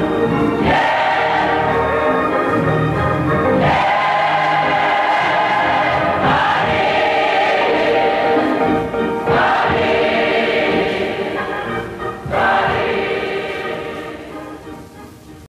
Yeah!